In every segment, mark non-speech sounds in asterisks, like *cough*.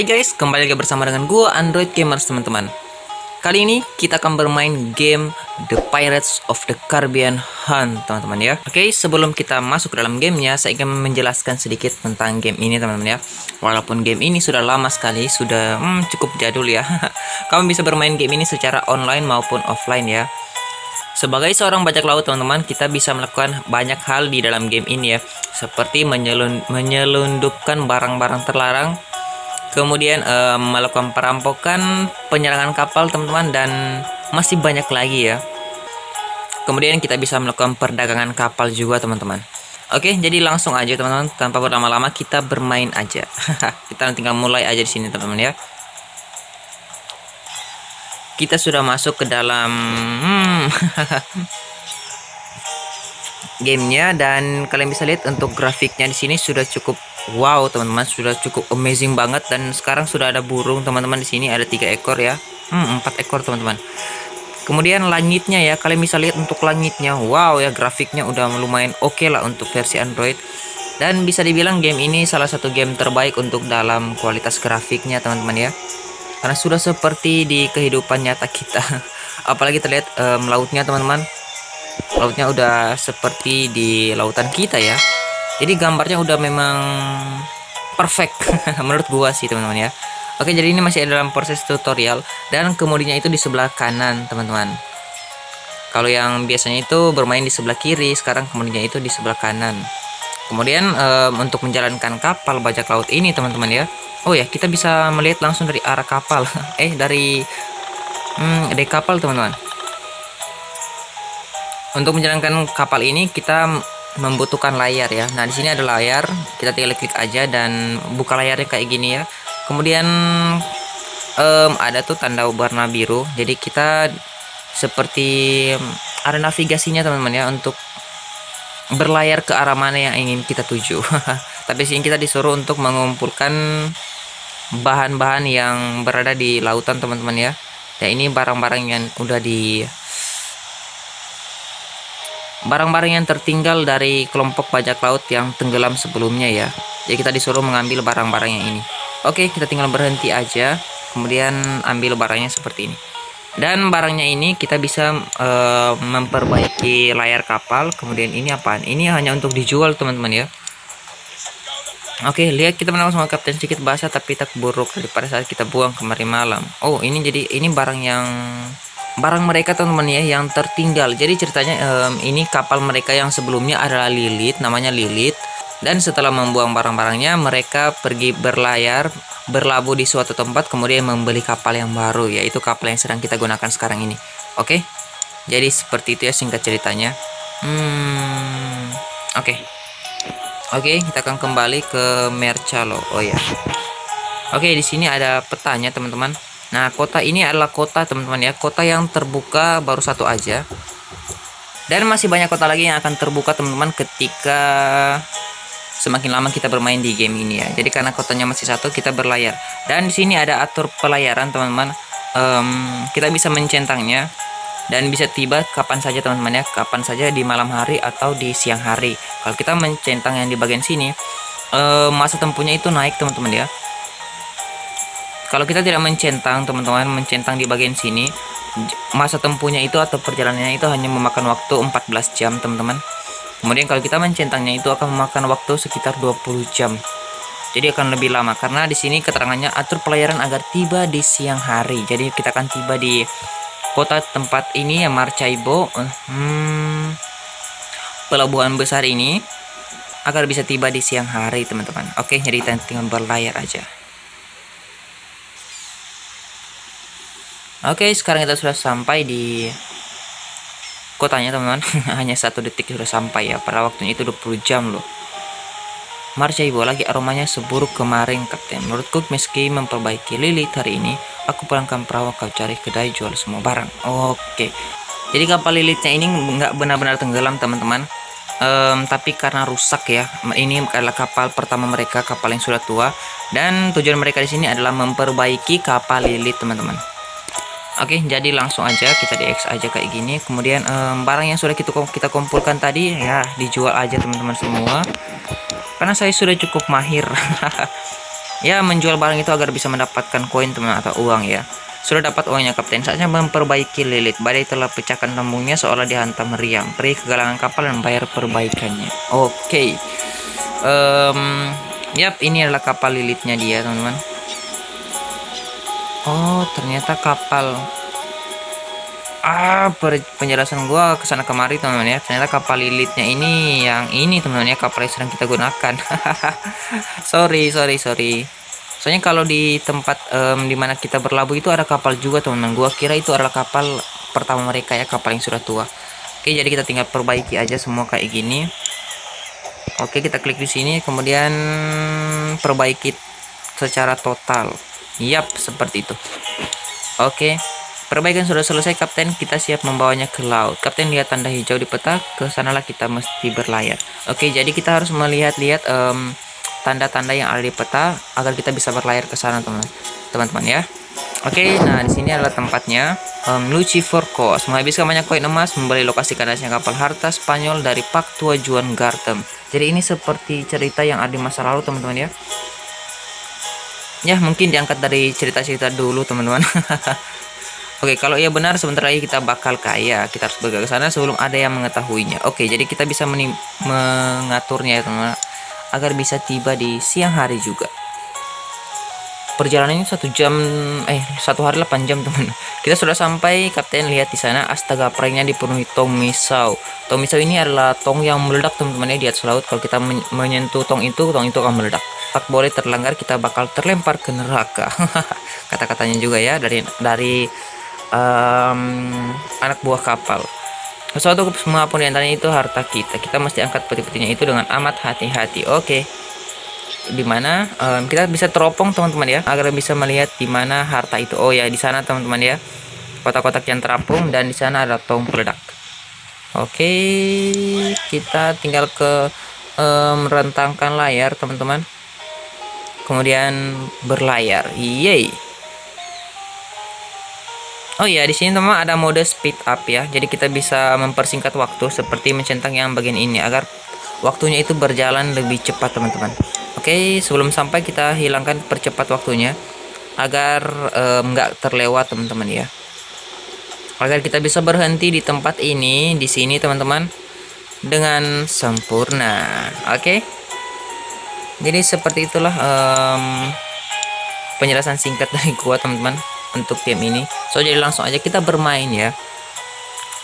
Hai guys, kembali lagi bersama dengan gue Android Gamers teman-teman. Kali ini kita akan bermain game The Pirates of the Caribbean Hunt teman-teman ya. Oke, sebelum kita masuk ke dalam gamenya Saya ingin menjelaskan sedikit tentang game ini teman-teman ya. Walaupun game ini sudah lama sekali, sudah hmm, cukup jadul ya. *laughs* Kamu bisa bermain game ini secara online maupun offline ya. Sebagai seorang bajak laut teman-teman, kita bisa melakukan banyak hal di dalam game ini ya, seperti menyelun menyelundupkan barang-barang terlarang, kemudian uh, melakukan perampokan, penyerangan kapal teman-teman dan masih banyak lagi ya. Kemudian kita bisa melakukan perdagangan kapal juga teman-teman. Oke, jadi langsung aja teman-teman, tanpa berlama-lama kita bermain aja. *laughs* kita tinggal mulai aja di sini teman-teman ya kita sudah masuk ke dalam hmm, *laughs* gamenya dan kalian bisa lihat untuk grafiknya di sini sudah cukup wow teman-teman. Sudah cukup amazing banget dan sekarang sudah ada burung teman-teman di sini ada tiga ekor ya. Hmm, empat ekor teman-teman. Kemudian langitnya ya kalian bisa lihat untuk langitnya. Wow ya grafiknya udah lumayan oke okay lah untuk versi Android. Dan bisa dibilang game ini salah satu game terbaik untuk dalam kualitas grafiknya teman-teman ya. Karena sudah seperti di kehidupan nyata kita. *laughs* Apalagi terlihat um, lautnya teman-teman lautnya udah seperti di lautan kita ya. Jadi gambarnya udah memang perfect *laughs* menurut gua sih teman-teman ya. Oke jadi ini masih dalam proses tutorial dan kemudiannya itu di sebelah kanan teman-teman. Kalau yang biasanya itu bermain di sebelah kiri sekarang kemudiannya itu di sebelah kanan. Kemudian um, untuk menjalankan kapal bajak laut ini teman-teman ya. Oh ya, kita bisa melihat langsung dari arah kapal. *laughs* eh, dari hmm, dek kapal, teman-teman. Untuk menjalankan kapal ini kita membutuhkan layar ya. Nah, di sini ada layar. Kita tinggal klik aja dan buka layarnya kayak gini ya. Kemudian um, ada tuh tanda warna biru. Jadi kita seperti ada navigasinya teman-teman ya untuk berlayar ke arah mana yang ingin kita tuju. *laughs* Tapi sini kita disuruh untuk mengumpulkan bahan-bahan yang berada di lautan teman-teman ya ya ini barang-barang yang udah di barang-barang yang tertinggal dari kelompok bajak laut yang tenggelam sebelumnya ya. Jadi kita disuruh mengambil barang-barang yang ini. Oke kita tinggal berhenti aja. Kemudian ambil barangnya seperti ini. Dan barangnya ini kita bisa uh, memperbaiki layar kapal. Kemudian ini apaan? Ini hanya untuk dijual teman-teman ya Oke, lihat kita menang sama kapten sedikit bahasa tapi tak buruk daripada saat kita buang kemarin malam. Oh, ini jadi ini barang yang barang mereka teman-teman ya yang tertinggal. Jadi ceritanya um, ini kapal mereka yang sebelumnya adalah Lilith, namanya Lilith. Dan setelah membuang barang-barangnya, mereka pergi berlayar, berlabuh di suatu tempat, kemudian membeli kapal yang baru, yaitu kapal yang sedang kita gunakan sekarang ini. Oke, jadi seperti itu ya singkat ceritanya. Hmm, oke. Oke, kita akan kembali ke Mercalo. Oh ya. Oke, di sini ada petanya, teman-teman. Nah, kota ini adalah kota, teman-teman ya. Kota yang terbuka baru satu aja. Dan masih banyak kota lagi yang akan terbuka, teman-teman, ketika semakin lama kita bermain di game ini ya. Jadi karena kotanya masih satu, kita berlayar. Dan di sini ada atur pelayaran, teman-teman. Um, kita bisa mencentangnya dan bisa tiba kapan saja teman-teman ya. Kapan saja di malam hari atau di siang hari. Kalau kita mencentang yang di bagian sini eh, masa tempuhnya itu naik teman-teman ya. Kalau kita tidak mencentang teman-teman mencentang di bagian sini masa tempuhnya itu atau perjalanannya itu hanya memakan waktu 14 jam teman-teman. Kemudian kalau kita mencentangnya itu akan memakan waktu sekitar 20 jam. Jadi akan lebih lama karena di sini keterangannya atur pelayaran agar tiba di siang hari. Jadi kita akan tiba di kota tempat ini ya Maracaibo hmm, pelabuhan besar ini agar bisa tiba di siang hari teman-teman. Oke jadi kita tinggal berlayar aja. Oke sekarang kita sudah sampai di kotanya teman-teman. *laughs* Hanya satu detik sudah sampai ya. Pada waktunya itu 20 jam loh Marcaibo lagi aromanya seburuk kemarin kapten. Menurutku meski memperbaiki Lilith hari ini aku pulangkan perahu kau cari kedai jual semua barang. Oke. Jadi kapal lilitnya ini nggak benar-benar tenggelam teman-teman. Um, tapi karena rusak ya ini adalah kapal pertama mereka kapal yang sudah tua. Dan tujuan mereka di sini adalah memperbaiki kapal lilit teman-teman Oke, jadi langsung aja kita di X aja kayak gini. Kemudian um, barang yang sudah kita kita kumpulkan tadi ya dijual aja teman-teman semua. Karena saya sudah cukup mahir. *laughs* Ya menjual barang itu agar bisa mendapatkan koin teman atau uang ya. Sudah dapat uangnya kapten. Saatnya memperbaiki lilit. Badai telah pecahkan lambungnya seolah dihantam meriam. Pergi ke galangan kapal dan bayar perbaikannya. Oke. Okay. um, yap ini adalah kapal lilitnya dia teman-teman oh ternyata kapal. Ah penjelasan gua ke sana kemari teman-teman ya. Ternyata kapal lilitnya ini yang ini teman-teman ya. Kapal yang sedang kita gunakan. *laughs* Sorry sorry sorry. Soalnya kalau di tempat um, di mana kita berlabuh itu ada kapal juga teman-teman. Gua kira itu adalah kapal pertama mereka ya kapal yang sudah tua. Oke jadi kita tinggal perbaiki aja semua kayak gini. Oke kita klik di sini kemudian perbaiki secara total yap seperti itu oke Perbaikan sudah selesai, Kapten. Kita siap membawanya ke laut. Kapten lihat tanda hijau di peta, ke sanalah kita mesti berlayar. Oke, jadi kita harus melihat-lihat um, tanda-tanda yang ada di peta agar kita bisa berlayar ke sana, teman-teman ya. Oke, nah di sini adalah tempatnya. Um, Lucifer Coast menghabiskan banyak koin emas membeli lokasi kandasnya kapal harta Spanyol dari Pak Tua Juan Gartem. Jadi ini seperti cerita yang ada di masa lalu, teman-teman ya. Ya, mungkin diangkat dari cerita-cerita dulu, teman-teman. *laughs* Oke, kalau ia benar sebentar lagi kita bakal kaya. Kita harus bergerak ke sana sebelum ada yang mengetahuinya. Oke, jadi kita bisa mengaturnya ya teman-teman agar bisa tiba di siang hari juga. Perjalanan ini satu jam, eh satu hari 8 jam teman. *laughs* Kita sudah sampai, Kapten lihat di sana. Astaga, praingnya dipenuhi tong misau. Tong misau ini adalah tong yang meledak teman-teman ya di atas laut. Kalau kita menyentuh tong itu, tong itu akan meledak. Tak boleh terlanggar, kita bakal terlempar ke neraka. *laughs* Kata-katanya juga ya dari dari um, anak buah kapal. Sesuatu semua pun di antaranya itu harta kita. Kita mesti angkat peti-petinya itu dengan amat hati-hati. Oke. Okay. Di mana um, kita bisa teropong teman-teman ya, agar bisa melihat di mana harta itu. Oh ya, di sana teman-teman ya. Kotak-kotak yang terapung dan di sana ada tong peledak. Oke, okay. kita tinggal ke um, layar teman-teman. Kemudian berlayar. Yeay. Oh iya, di sini teman ada mode speed up ya. Jadi kita bisa mempersingkat waktu seperti mencentang yang bagian ini agar waktunya itu berjalan lebih cepat teman-teman. Oke, sebelum sampai kita hilangkan percepat waktunya agar nggak um, terlewat teman-teman ya. Agar kita bisa berhenti di tempat ini, di sini teman-teman dengan sempurna. Oke. Jadi seperti itulah um, penjelasan singkat *laughs* dari gua teman-teman untuk game ini so jadi langsung aja kita bermain ya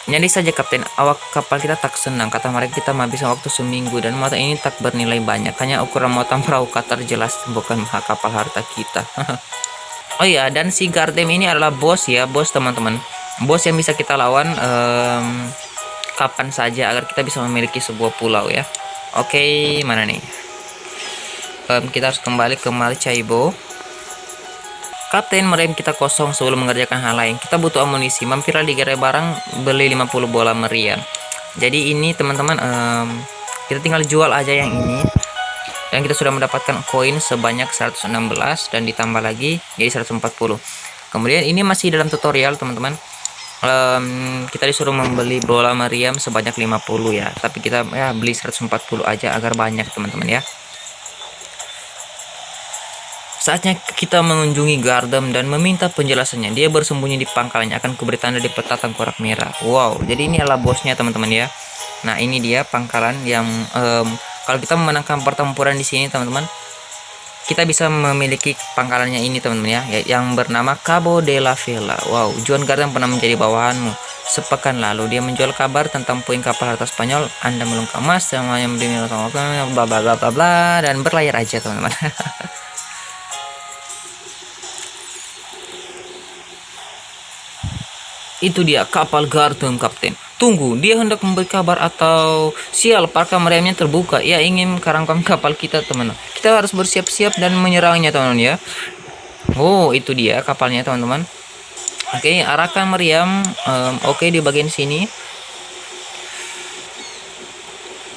Nyari saja kapten, awak kapal kita tak senang. Kata mereka kita menghabiskan waktu seminggu dan muatan ini tak bernilai banyak. Hanya ukuran muatan perahu katar jelas bukan kapal harta kita. *laughs* oh iya, dan si Gardem ini adalah bos ya, bos teman-teman. Bos yang bisa kita lawan um, kapan saja agar kita bisa memiliki sebuah pulau ya. Oke, okay, mana nih? Um, kita harus kembali ke Maracaibo. Kapten merem kita kosong sebelum mengerjakan hal lain. Kita butuh amunisi. Mampirlah di gerai barang beli 50 bola meriam. Jadi ini teman-teman um, kita tinggal jual aja yang ini. Dan kita sudah mendapatkan koin sebanyak 116 dan ditambah lagi jadi 140. Kemudian ini masih dalam tutorial teman-teman. Um, kita disuruh membeli bola meriam sebanyak 50 ya. Tapi kita ya beli 140 aja agar banyak teman-teman ya. Saatnya kita mengunjungi Gardem dan meminta penjelasannya. Dia bersembunyi di pangkalnya akan kuberi tanda di peta tengkorak merah. Wow, jadi ini adalah bosnya teman-teman ya. Nah ini dia pangkalan yang um, kalau kita memenangkan pertempuran di sini teman-teman, kita bisa memiliki pangkalannya ini teman-teman ya, ya, yang bernama Cabo de la Vela. Wow, Juan Gardem pernah menjadi bawahanmu. Sepekan lalu dia menjual kabar tentang puing kapal harta Spanyol. Anda melungkap emas, semuanya bla bla bla bla bla dan berlayar aja teman-teman. *laughs* Itu dia kapal Garden Kapten. Tunggu, dia hendak memberi kabar atau sial parka meriamnya terbuka. Ia ingin karangkan kapal kita teman. Kita harus bersiap-siap dan menyerangnya teman-teman ya. Oh, itu dia kapalnya teman-teman. Oke, arahkan meriam. Um, Oke di bagian sini.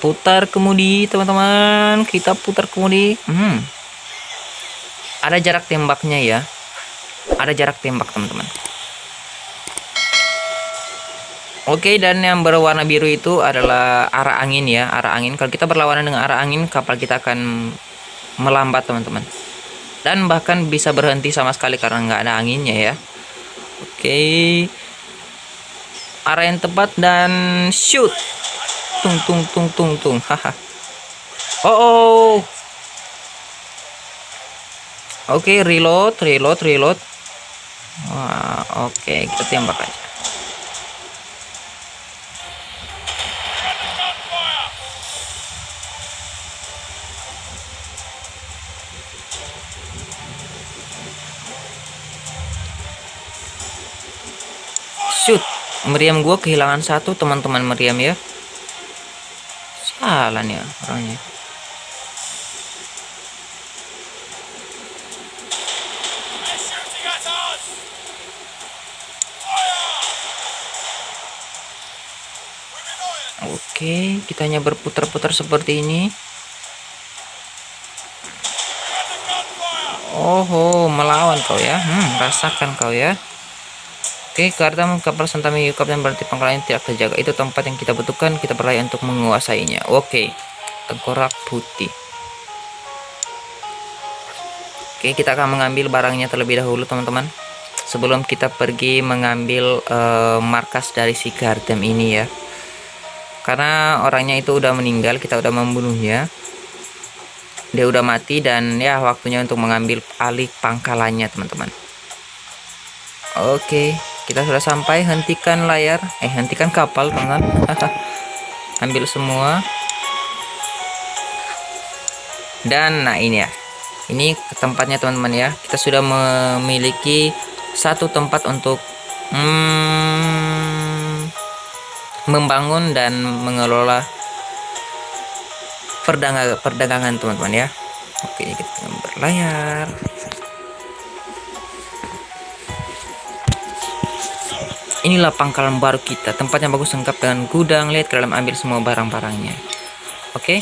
Putar kemudi teman-teman. Kita putar kemudi. Hmm. Ada jarak tembaknya ya. Ada jarak tembak teman-teman. Oke, dan yang berwarna biru itu adalah arah angin ya, arah angin. Kalau kita berlawanan dengan arah angin, kapal kita akan melambat, teman-teman. dan bahkan bisa berhenti sama sekali karena nggak ada anginnya ya. Oke. Arah yang tepat dan shoot. Tung tung tung tung tung. *laughs* Haha. Oh, oh. oke reload reload reload. Wah, oke kita tembak aja shoot meriam gua kehilangan satu teman-teman meriam ya sialan ya orangnya Oke, kita hanya berputar-putar seperti ini. Oh, melawan kau ya. Hmm, rasakan kau ya. Oke, karena kapal Santami Yukap dan berarti pangkalan tidak terjaga. Itu tempat yang kita butuhkan, kita berlayar untuk menguasainya. Oke, tengkorak putih. Oke, kita akan mengambil barangnya terlebih dahulu, teman-teman. Sebelum kita pergi mengambil uh, markas dari si Gardem ini ya. Karena orangnya itu udah meninggal, kita udah membunuhnya. Dia udah mati dan ya waktunya untuk mengambil alih pangkalannya, teman-teman. Oke kita sudah sampai hentikan layar. Eh hentikan kapal teman *laughs* ambil semua. Dan nah ini ya. Ini tempatnya teman-teman ya. Kita sudah memiliki satu tempat untuk hmm, membangun dan mengelola perdagangan perdagangan teman-teman ya. Oke kita berlayar Inilah pangkalan baru kita, tempatnya bagus lengkap dengan gudang. Lihat ke dalam ambil semua barang-barangnya. Oke.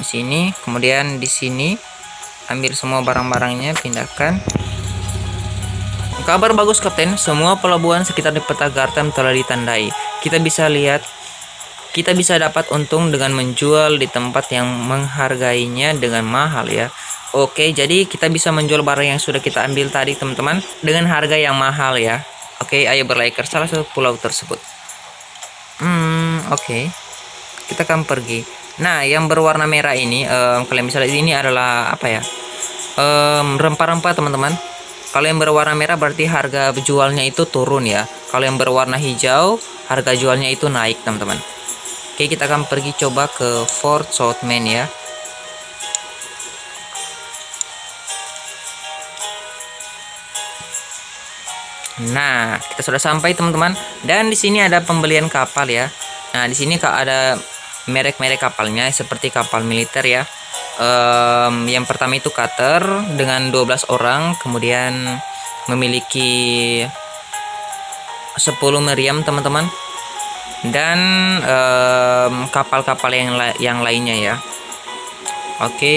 Di sini, kemudian di sini ambil semua barang-barangnya, pindahkan. Kabar bagus Kapten, semua pelabuhan sekitar di peta Gartem telah ditandai. Kita bisa lihat kita bisa dapat untung dengan menjual di tempat yang menghargainya dengan mahal ya. Oke, jadi kita bisa menjual barang yang sudah kita ambil tadi teman-teman dengan harga yang mahal ya. Oke, okay, ayo berlayar ke salah satu pulau tersebut. Hmm, oke. Okay. Kita akan pergi. Nah, yang berwarna merah ini, um, kalian bisa lihat ini adalah apa ya? Um, rempah-rempah teman-teman. Kalau yang berwarna merah berarti harga jualnya itu turun ya. Kalau yang berwarna hijau, harga jualnya itu naik teman-teman. Oke, kita akan pergi coba ke Fort Southman ya. Nah, kita sudah sampai teman-teman. Dan di sini ada pembelian kapal ya. Nah, di sini ada merek-merek kapalnya seperti kapal militer ya. Um, yang pertama itu cutter dengan 12 orang, kemudian memiliki 10 meriam teman-teman. Dan kapal-kapal um, yang la yang lainnya ya. Oke,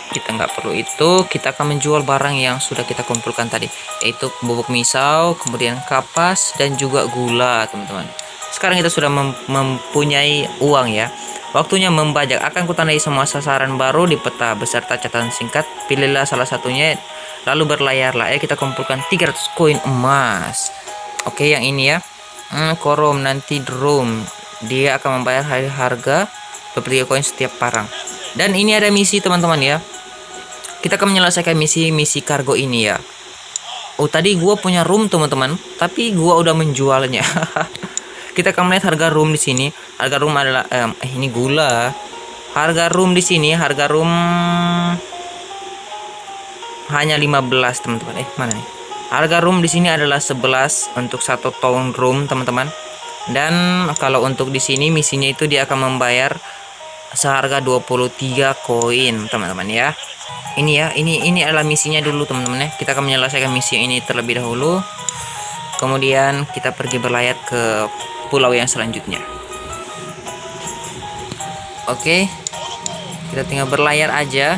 kita nggak perlu itu. Kita akan menjual barang yang sudah kita kumpulkan tadi, yaitu bubuk misau, kemudian kapas, dan juga gula, teman-teman. Sekarang kita sudah mem mempunyai uang ya. Waktunya membajak. Akan kutandai semua sasaran baru di peta beserta catatan singkat. Pilihlah salah satunya, lalu berlayarlah. Ya, kita kumpulkan 300 koin emas. Oke, yang ini ya. Hmm, korum nanti drum. Dia akan membayar harga 23 koin setiap parang. Dan ini ada misi teman-teman ya. Kita akan menyelesaikan misi-misi kargo ini ya. Oh tadi gua punya room teman-teman, tapi gua udah menjualnya. *laughs* Kita akan melihat harga room di sini. Harga room adalah eh, ini gula. Harga room di sini, harga room hanya 15 teman-teman. Eh mana nih? Harga room di sini adalah 11 untuk satu tahun room teman-teman. Dan kalau untuk di sini misinya itu dia akan membayar seharga 23 koin teman-teman ya. Ini ya ini ini adalah misinya dulu teman-teman ya. Kita akan menyelesaikan misi ini terlebih dahulu. Kemudian kita pergi berlayar ke pulau yang selanjutnya. Oke kita tinggal berlayar aja.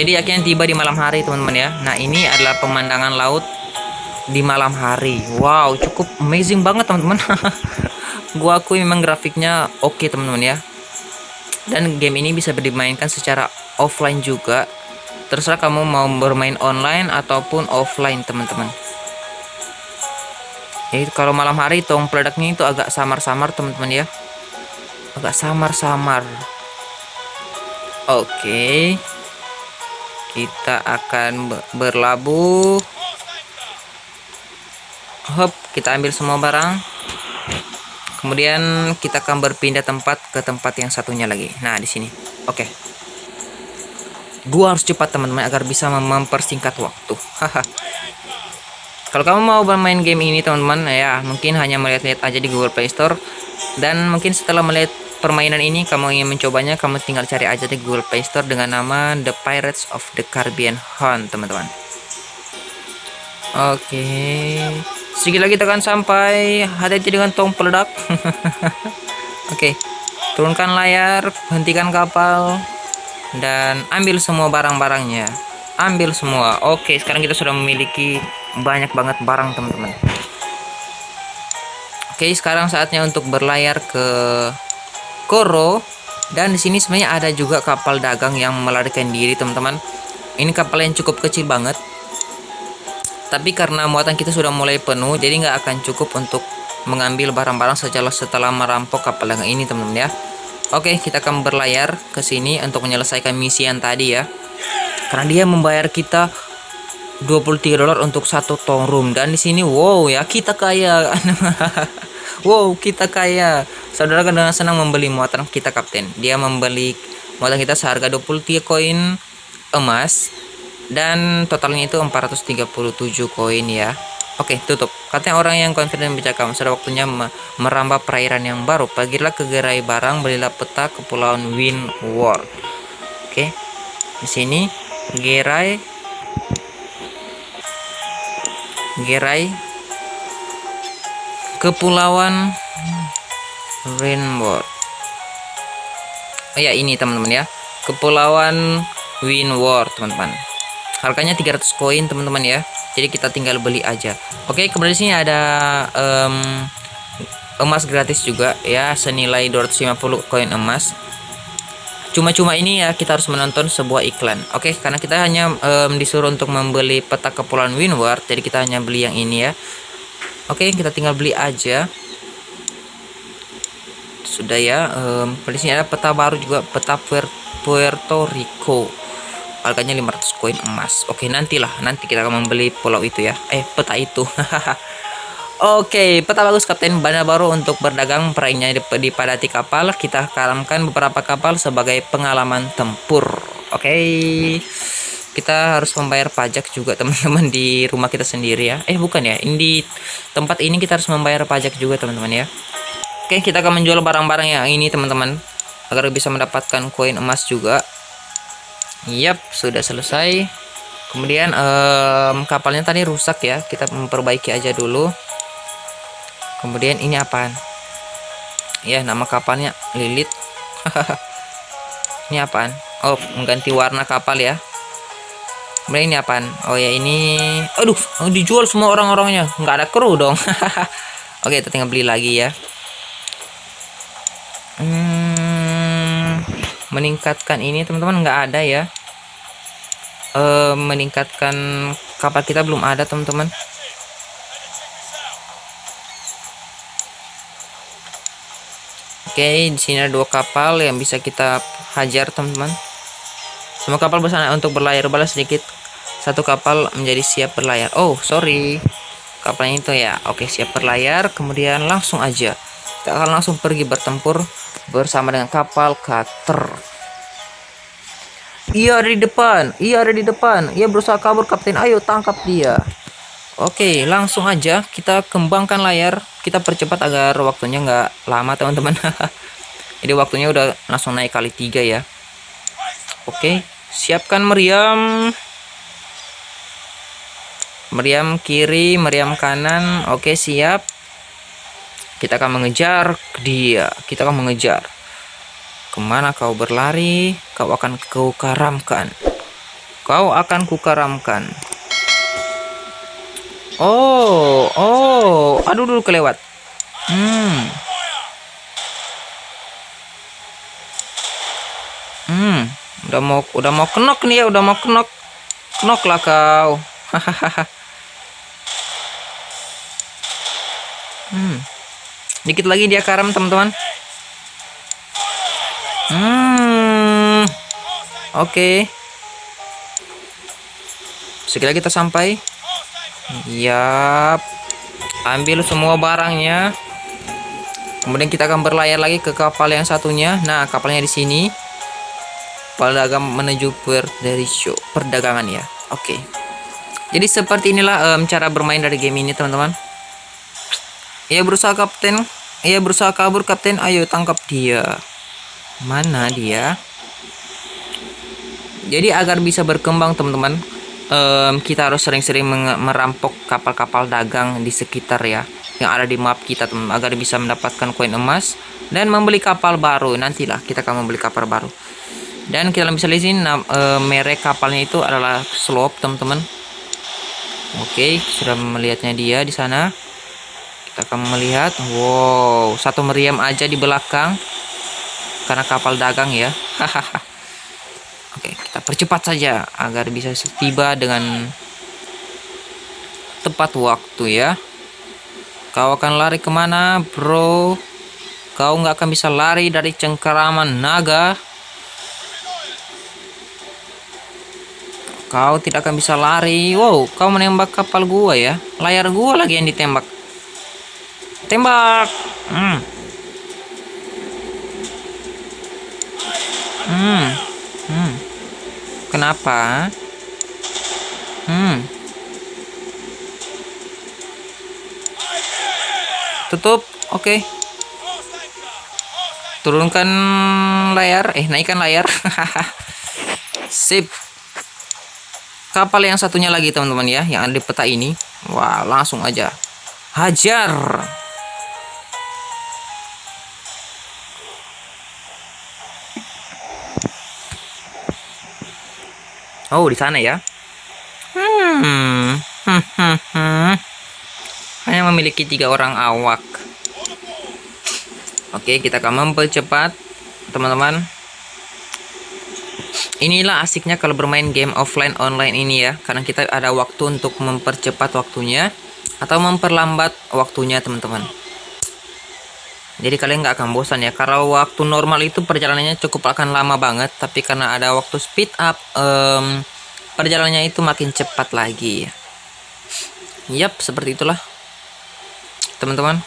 Jadi akhirnya tiba di malam hari teman-teman ya. Nah ini adalah pemandangan laut di malam hari. Wow cukup amazing banget teman-teman *laughs* gua akui memang grafiknya oke okay, teman-teman ya. Dan game ini bisa dimainkan secara offline juga. Terserah kamu mau bermain online ataupun offline teman-teman. Ya kalau malam hari tong peledaknya itu agak samar-samar teman-teman ya. Agak samar-samar. Oke. Kita akan berlabuh. Hop kita ambil semua barang kemudian kita akan berpindah tempat ke tempat yang satunya lagi. Nah di sini. Oke. Gua harus cepat teman-teman agar bisa mempersingkat waktu. Haha. Kalau kamu mau bermain game ini teman-teman ya mungkin hanya melihat-lihat aja di Google Play Store. Dan mungkin setelah melihat permainan ini kamu ingin mencobanya kamu tinggal cari aja di Google Play Store dengan nama The Pirates of the Caribbean Hunt teman-teman. Oke sedikit lagi tekan sampai hati-hati dengan tong peledak. *laughs* Oke turunkan layar hentikan kapal dan ambil semua barang-barangnya. Ambil semua. Oke sekarang kita sudah memiliki banyak banget barang teman-teman. Oke sekarang saatnya untuk berlayar ke Koro. Dan di sini sebenarnya ada juga kapal dagang yang melarikan diri teman-teman. Ini kapal yang cukup kecil banget tapi karena muatan kita sudah mulai penuh jadi nggak akan cukup untuk mengambil barang-barang setelah setelah merampok kapal dagang ini teman-teman ya Oke, kita akan berlayar ke sini untuk menyelesaikan misi yang tadi ya. Karena dia membayar kita 23 dolar untuk satu tong room dan di sini wow ya kita kaya. *laughs* wow, kita kaya. Saudara kan dengan senang membeli muatan kita kapten. Dia membeli muatan kita seharga 23 koin emas dan totalnya itu 437 koin ya. Oke, tutup. Katanya orang yang confident kamu sudah waktunya merambah perairan yang baru. Pergilah ke gerai barang, belilah peta kepulauan Windward. Oke. Di sini gerai gerai kepulauan Windward. Oh ya, ini teman-teman ya. Kepulauan Windward, teman-teman. Harganya 300 koin, teman-teman ya. Jadi kita tinggal beli aja. Oke kemudian sini ada um, emas gratis juga ya. Senilai 250 koin emas. Cuma-cuma ini ya kita harus menonton sebuah iklan. Oke karena kita hanya um, disuruh untuk membeli peta kepulauan Windward jadi kita hanya beli yang ini ya. Oke kita tinggal beli aja. Sudah ya um, di sini ada peta baru juga peta Puerto Rico harganya 500 koin emas oke nantilah nanti kita akan membeli pulau itu ya eh peta itu *laughs* Oke, peta bagus Kapten Bana baru untuk berdagang peraihnya dipadati kapal. Kita karamkan beberapa kapal sebagai pengalaman tempur. Oke. Kita harus membayar pajak juga *laughs* teman-teman di rumah kita sendiri ya. Eh bukan ya, ini di tempat ini kita harus membayar pajak juga teman-teman ya. Oke, kita akan menjual barang-barang yang ini teman-teman agar bisa mendapatkan koin emas juga. Yap, sudah selesai. Kemudian um, kapalnya tadi rusak ya. Kita memperbaiki aja dulu. Kemudian ini apaan? Ya, nama kapalnya Lilit. *laughs* ini apaan? Oh, mengganti warna kapal ya. Kemudian ini apaan? Oh ya ini, aduh, dijual semua orang-orangnya. Nggak ada kru dong. *laughs* Oke, kita tinggal beli lagi ya. Meningkatkan ini teman-teman nggak ada ya. E, meningkatkan kapal kita belum ada teman-teman. Oke di sini ada dua kapal yang bisa kita hajar teman-teman. Semua kapal bersama untuk berlayar. Balas sedikit. Satu kapal menjadi siap berlayar. Oh sorry. Kapalnya itu ya. Oke siap berlayar. Kemudian langsung aja. Kita akan langsung pergi bertempur bersama dengan kapal cutter. Ia ada di depan, ia ada di depan. Ia berusaha kabur, Kapten. Ayo tangkap dia. Oke, langsung aja kita kembangkan layar. Kita percepat agar waktunya nggak lama, teman-teman. *laughs* Jadi waktunya udah langsung naik kali tiga ya. Oke, siapkan meriam. Meriam kiri, meriam kanan. Oke, siap. Kita akan mengejar dia. Kita akan mengejar. Ke mana kau berlari? Kau akan kukaramkan. Kau akan kukaramkan. Oh, oh, aduh dulu kelewat. Hmm. Udah mau udah mau kenok nih ya, udah mau kenok. Kenok lah kau. Hahaha. *laughs* hmm. Dikit lagi dia karam teman-teman. Hmm. Oke. Okay. Sekali kita sampai. Yap. Ambil semua barangnya. Kemudian kita akan berlayar lagi ke kapal yang satunya. Nah, kapalnya di sini. Pedagang menuju per dari show perdagangan ya. Oke. Okay. Jadi seperti inilah um, cara bermain dari game ini, teman-teman. Ia berusaha kapten. Ia berusaha kabur kapten. Ayo tangkap dia. Mana dia? Jadi agar bisa berkembang, teman-teman, um, kita harus sering-sering merampok kapal-kapal dagang di sekitar ya yang ada di map kita teman agar bisa mendapatkan koin emas dan membeli kapal baru nantilah kita akan membeli kapal baru dan kita bisa lihat sini e, merek kapalnya itu adalah slope teman-teman oke sudah melihatnya dia di sana kita akan melihat wow satu meriam aja di belakang karena kapal dagang ya *laughs* oke kita percepat saja agar bisa tiba dengan tepat waktu ya Kau akan lari ke mana, bro? Kau nggak akan bisa lari dari cengkeraman naga. Kau tidak akan bisa lari. Wow, kau menembak kapal gua ya. Layar gua lagi yang ditembak. Tembak. Hmm. Hmm. Hmm. Kenapa? Hmm. tutup oke okay. turunkan layar eh naikkan layar *laughs* sip kapal yang satunya lagi teman-teman ya yang ada di peta ini wah langsung aja hajar oh di sana ya? Hmm, hmm, hmm, hmm hanya memiliki tiga orang awak. Oke kita akan mempercepat teman-teman. Inilah asiknya kalau bermain game offline online ini ya. Karena kita ada waktu untuk mempercepat waktunya atau memperlambat waktunya teman-teman jadi kalian nggak akan bosan ya. Karena waktu normal itu perjalanannya cukup akan lama banget. Tapi karena ada waktu speed up um, perjalanannya itu makin cepat lagi. Yap seperti itulah. Teman-teman.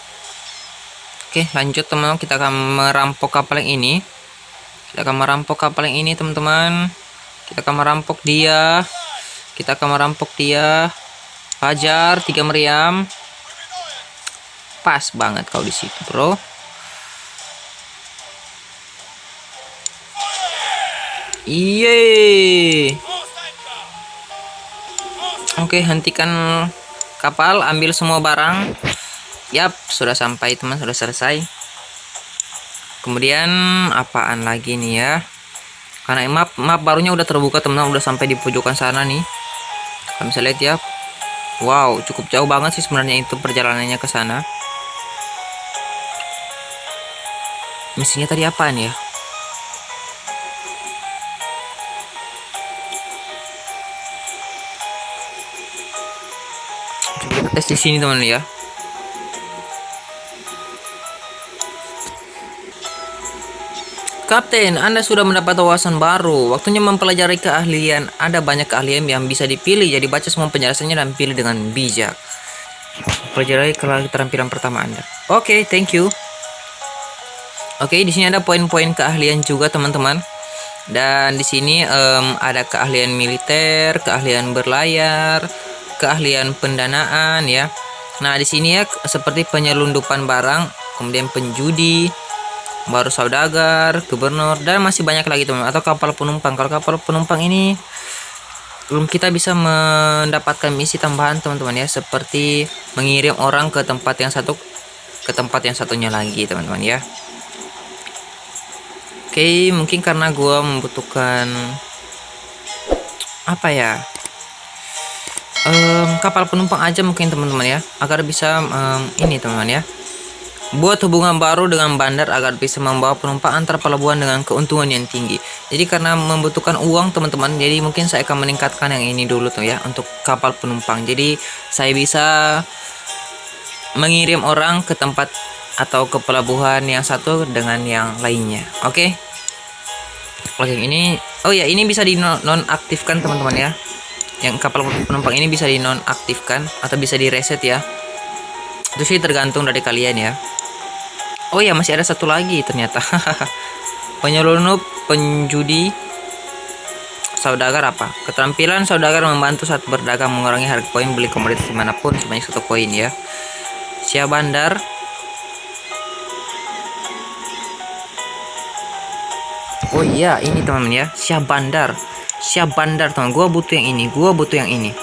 Oke lanjut teman-teman. Kita akan merampok kapal yang ini. Kita akan merampok kapal yang ini teman-teman. Kita akan merampok dia. Kita akan merampok dia. Fajar tiga meriam. Pas banget kau di situ bro Iye. Oke, hentikan kapal, ambil semua barang. Yap, sudah sampai teman, sudah selesai. Kemudian apaan lagi nih ya? Karena map map barunya udah terbuka teman, udah sampai di pojokan sana nih. Kalian bisa lihat ya. Wow, cukup jauh banget sih sebenarnya itu perjalanannya ke sana. Misinya tadi apaan ya? Tes di sini teman ya. Kapten, Anda sudah mendapat wawasan baru. Waktunya mempelajari keahlian. Ada banyak keahlian yang bisa dipilih, jadi baca semua penjelasannya dan pilih dengan bijak. Pelajari keterampilan pertama Anda. Oke, okay, thank you. Oke, okay, di sini ada poin-poin keahlian juga, teman-teman. Dan di sini um, ada keahlian militer, keahlian berlayar, keahlian pendanaan ya. Nah, di sini ya seperti penyelundupan barang, kemudian penjudi, baru saudagar, gubernur dan masih banyak lagi teman atau kapal penumpang. Kalau kapal penumpang ini belum kita bisa mendapatkan misi tambahan teman-teman ya seperti mengirim orang ke tempat yang satu ke tempat yang satunya lagi teman-teman ya. Oke, mungkin karena gue membutuhkan apa ya? Um, kapal penumpang aja mungkin teman-teman ya. Agar bisa um, ini teman-teman ya. Buat hubungan baru dengan bandar agar bisa membawa penumpang antar pelabuhan dengan keuntungan yang tinggi. jadi karena membutuhkan uang teman-teman jadi mungkin saya akan meningkatkan yang ini dulu tuh ya untuk kapal penumpang. Jadi saya bisa mengirim orang ke tempat atau ke pelabuhan yang satu dengan yang lainnya. Oke? Okay? oke ini oh ya ini bisa dinonaktifkan teman-teman ya yang kapal penumpang ini bisa dinonaktifkan atau bisa direset ya. Itu sih tergantung dari kalian ya. Oh ya masih ada satu lagi ternyata. *laughs* Penyelundup penjudi saudagar apa? Keterampilan saudagar membantu saat berdagang mengurangi harga koin beli komoditas di mana pun sebanyak satu koin ya. Siap bandar. Oh iya, ini teman-teman ya. Siap bandar. Siap bandar, teman. Gua butuh yang ini. Gua butuh yang ini.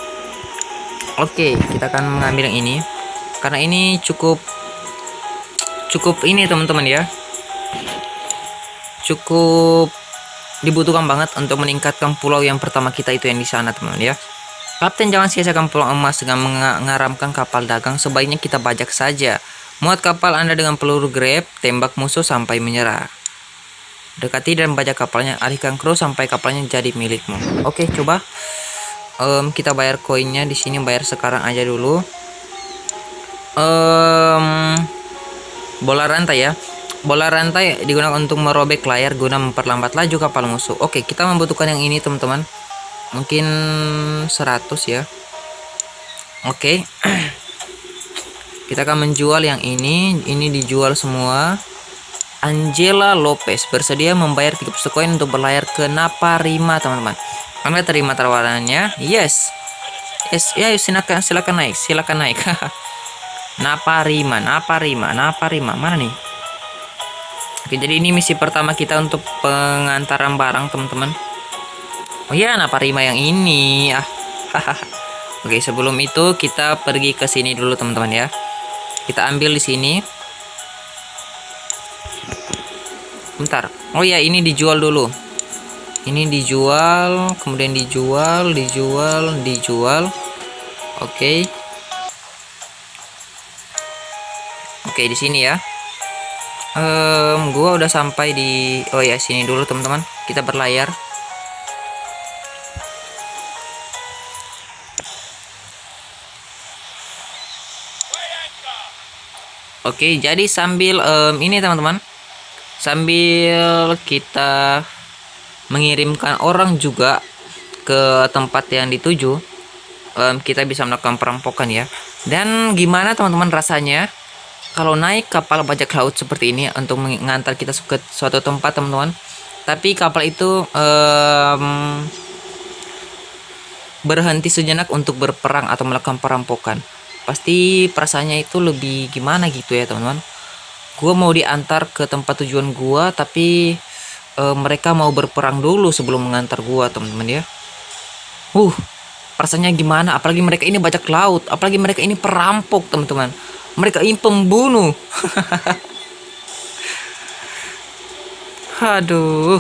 Oke, kita akan mengambil yang ini. Karena ini cukup cukup ini teman-teman ya. Cukup dibutuhkan banget untuk meningkatkan pulau yang pertama kita itu yang di sana, teman-teman ya. Kapten jangan sia-siakan pulau emas dengan mengaramkan kapal dagang, sebaiknya kita bajak saja. Muat kapal Anda dengan peluru grab, tembak musuh sampai menyerah. Dekati dan baca kapalnya, alihkan kru sampai kapalnya jadi milikmu. Oke, coba um, kita bayar koinnya di sini bayar sekarang aja dulu. Um, bola rantai ya. Bola rantai digunakan untuk merobek layar guna memperlambat laju kapal musuh. Oke, kita membutuhkan yang ini, teman-teman. Mungkin 100 ya. Oke. *clears throat* kita akan menjual yang ini. Ini dijual semua. Angela Lopez bersedia membayar 30 koin untuk berlayar ke Naparima, teman-teman. Anda terima tawarannya? Yes. Yes, ya silakan silakan naik, silakan naik. *laughs* Naparima, Naparima, Naparima. Mana nih? Oke, jadi ini misi pertama kita untuk pengantaran barang, teman-teman. Oh iya, Naparima yang ini. Ah. *laughs* Oke, sebelum itu kita pergi ke sini dulu, teman-teman ya. Kita ambil di sini. Bentar. Oh ya ini dijual dulu. Ini dijual kemudian dijual dijual dijual. Oke. Okay. oke okay, di sini ya. Um, gua udah sampai di oh ya sini dulu teman-teman. Kita berlayar. Oke, jadi sambil um, ini teman-teman, sambil kita mengirimkan orang juga ke tempat yang dituju um, kita bisa melakukan perampokan ya. Dan gimana teman-teman rasanya kalau naik kapal bajak laut seperti ini untuk mengantar kita ke suatu tempat teman-teman? Tapi kapal itu um, berhenti sejenak untuk berperang atau melakukan perampokan. Pasti perasaannya itu lebih gimana gitu ya teman-teman gue mau diantar ke tempat tujuan gue tapi uh, mereka mau berperang dulu sebelum mengantar gue teman-teman ya. Uh rasanya gimana? Apalagi mereka ini bajak laut apalagi mereka ini perampok teman-teman. Mereka ini pembunuh. *laughs* Aduh.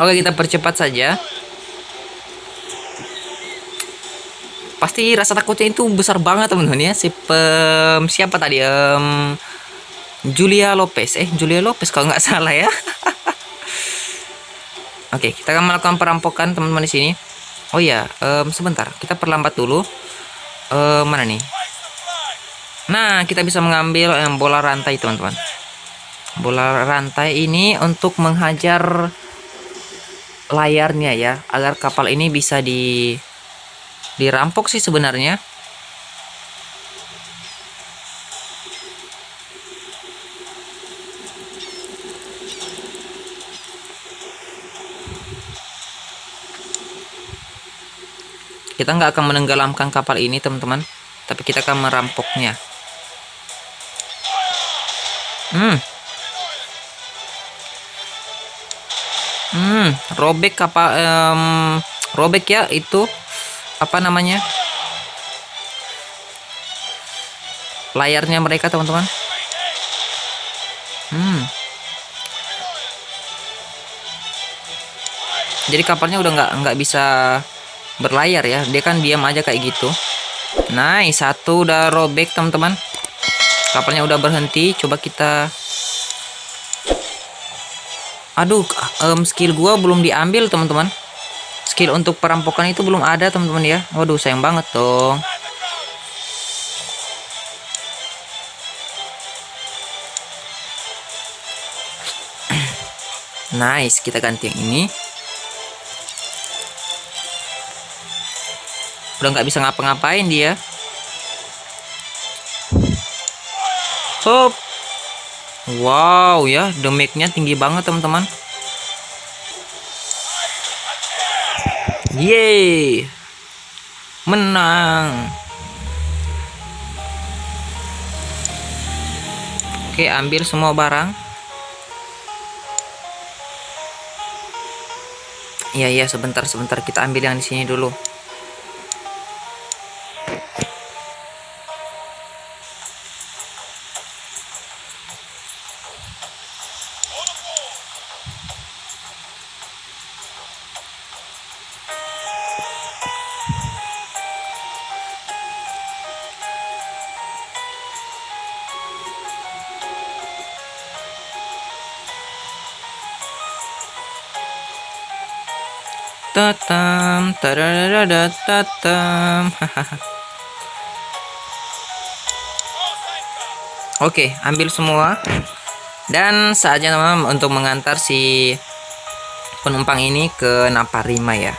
Oke kita percepat saja. Pasti rasa takutnya itu besar banget teman-teman ya. Si pem siapa tadi? Um, Julia Lopez. Eh Julia Lopez kalau nggak *laughs* salah ya. Oke kita akan melakukan perampokan teman-teman di sini. Oh ya um, sebentar. Kita perlambat dulu. Um, mana nih? Nah kita bisa mengambil um, bola rantai teman-teman. Bola rantai ini untuk menghajar layarnya ya agar kapal ini bisa di dirampok sih sebenarnya kita nggak akan menenggelamkan kapal ini teman-teman. Tapi kita akan merampoknya. Hmm. Hmm robek kapal um, robek ya itu apa namanya? Layarnya mereka teman-teman. Hmm. Jadi kapalnya udah nggak nggak bisa berlayar ya. Dia kan diam aja kayak gitu. Nice satu udah robek teman-teman. Kapalnya udah berhenti coba kita aduh um, skill gua belum diambil teman-teman. Skill untuk perampokan itu belum ada teman-teman ya. Waduh sayang banget dong. *clears throat* Nice kita ganti yang ini udah nggak bisa ngapa-ngapain dia. Hop. Wow ya damage-nya tinggi banget teman-teman. Yeay. Menang. Oke ambil semua barang. Iya iya sebentar sebentar. Kita ambil yang di sini dulu tatam tatam *laughs* Oke, ambil semua. Dan saatnya teman-teman untuk mengantar si penumpang ini ke Naparima ya.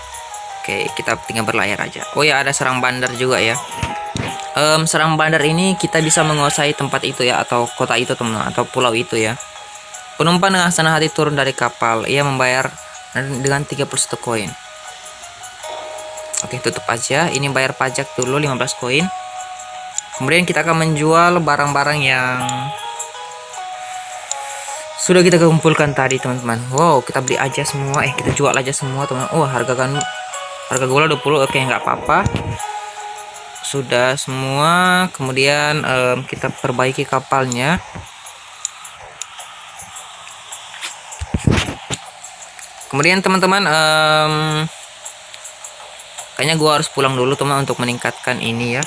Oke, kita tinggal berlayar aja. Oh ya, ada serang bandar juga ya. Um, serang bandar ini kita bisa menguasai tempat itu ya atau kota itu teman-teman atau pulau itu ya. Penumpang dengan senang hati turun dari kapal. Ia membayar dengan 31 koin. Oke, tutup aja. Ini bayar pajak dulu 15 koin. Kemudian kita akan menjual barang-barang yang sudah kita kumpulkan tadi, teman-teman. Wow, kita beli aja semua. Eh, kita jual aja semua, teman. Oh, harga kan harga gula 20. Oke, nggak apa-apa. Sudah semua. Kemudian um, kita perbaiki kapalnya. Kemudian teman-teman um, kayaknya gua harus pulang dulu teman untuk meningkatkan ini ya.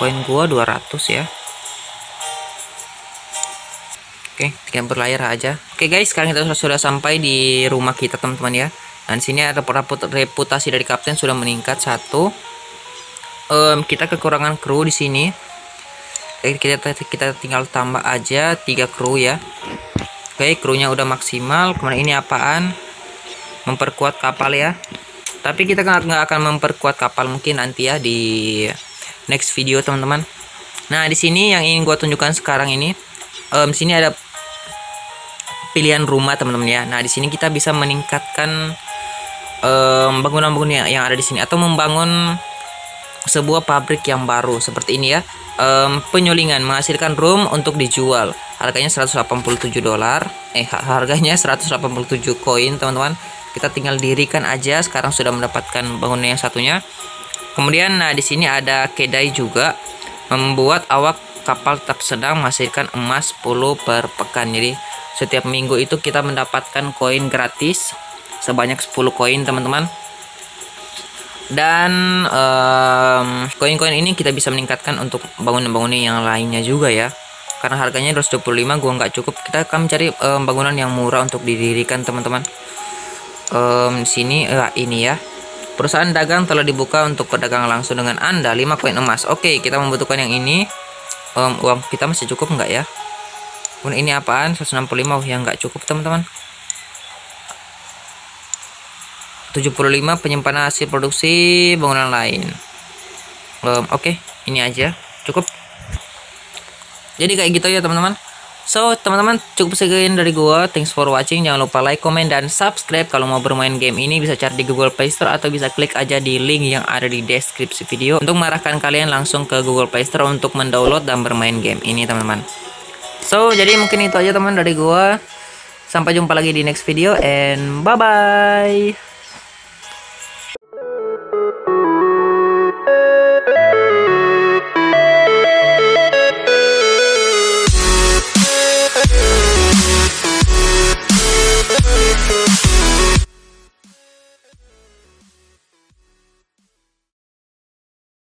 Koin gua 200 ya. Oke tinggal berlayar aja. Oke guys sekarang kita sudah sampai di rumah kita teman-teman ya. Dan sini ada reputasi dari kapten sudah meningkat. Satu. Um, kita kekurangan kru di sini. Kita kita tinggal tambah aja tiga kru ya. Oke krunya udah maksimal. Kemudian ini apaan memperkuat kapal ya. Tapi kita nggak akan memperkuat kapal mungkin nanti ya di next video teman-teman. Nah di sini yang ingin gua tunjukkan sekarang ini um, sini ada pilihan rumah teman-teman ya. Nah di sini kita bisa meningkatkan bangunan-bangunan um, yang ada di sini atau membangun sebuah pabrik yang baru seperti ini ya. Um, penyulingan menghasilkan room untuk dijual. Harganya 187 dolar. Eh harganya 187 koin teman-teman kita tinggal dirikan aja sekarang sudah mendapatkan bangunan yang satunya. Kemudian nah di sini ada kedai juga membuat awak kapal tetap sedang menghasilkan emas 10 per pekan. Jadi setiap minggu itu kita mendapatkan koin gratis sebanyak 10 koin teman-teman. Dan koin-koin um, ini kita bisa meningkatkan untuk bangunan-bangunan yang lainnya juga ya. Karena harganya 225 gua nggak cukup. Kita akan mencari um, bangunan yang murah untuk didirikan teman-teman um, sini uh, ini ya. Perusahaan dagang telah dibuka untuk pedagang langsung dengan anda 5 koin emas. Oke kita membutuhkan yang ini. Um, uang kita masih cukup enggak ya? Kemudian ini apaan? 165 oh, yang enggak cukup teman-teman. 75 penyimpanan hasil produksi bangunan lain. Um, oke ini aja. Cukup? Jadi kayak gitu ya teman-teman So, teman-teman cukup sekian dari gua. Thanks for watching. Jangan lupa like, comment, dan subscribe kalau mau bermain game ini bisa cari di Google Play Store atau bisa klik aja di link yang ada di deskripsi video untuk mengarahkan kalian langsung ke Google Play Store untuk mendownload dan bermain game ini, teman-teman. So, jadi mungkin itu aja teman dari gua. Sampai jumpa lagi di next video and bye-bye.